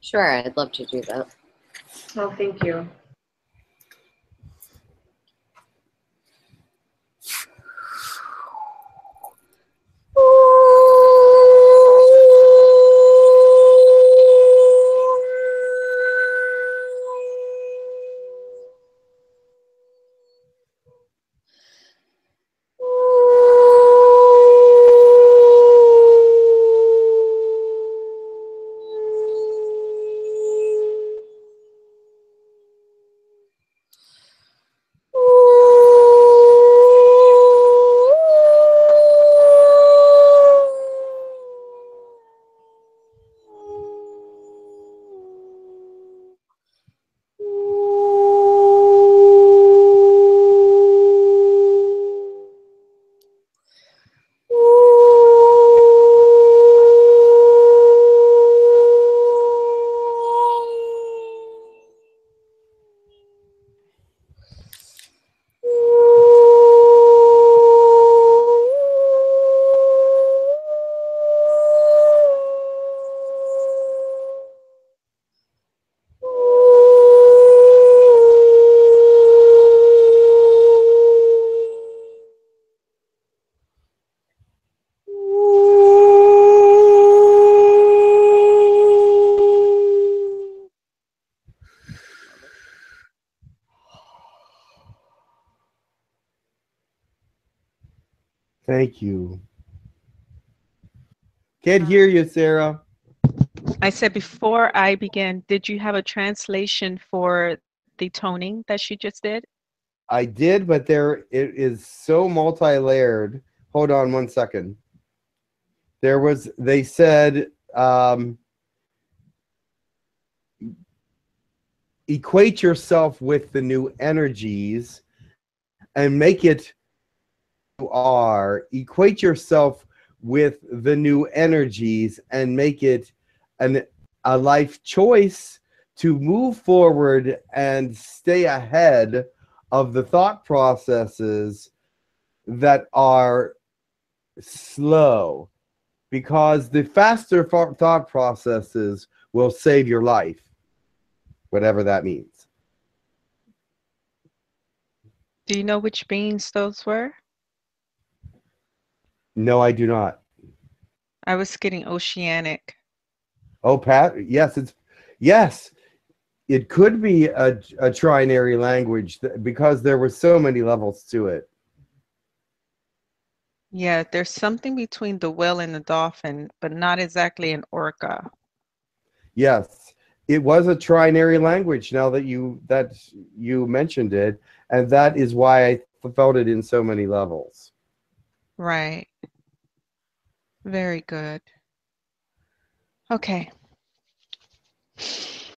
Sure, I'd love to do that. Oh, thank you. Thank you. Can't hear you, Sarah. I said before I began, did you have a translation for the toning that she just did? I did, but there it is so multi-layered. Hold on one second. There was they said um, equate yourself with the new energies and make it are equate yourself with the new energies and make it an a life choice to move forward and stay ahead of the thought processes that are slow because the faster thought processes will save your life whatever that means Do you know which beings those were? No i do not I was getting oceanic. oh pat yes it's yes it could be a, a trinary language because there were so many levels to it Yeah, there's something between the whale and the dolphin, but not exactly an orca. Yes, it was a trinary language. Now that you that you mentioned it, and that is why I felt it in so many levels. Right. Very good. Okay.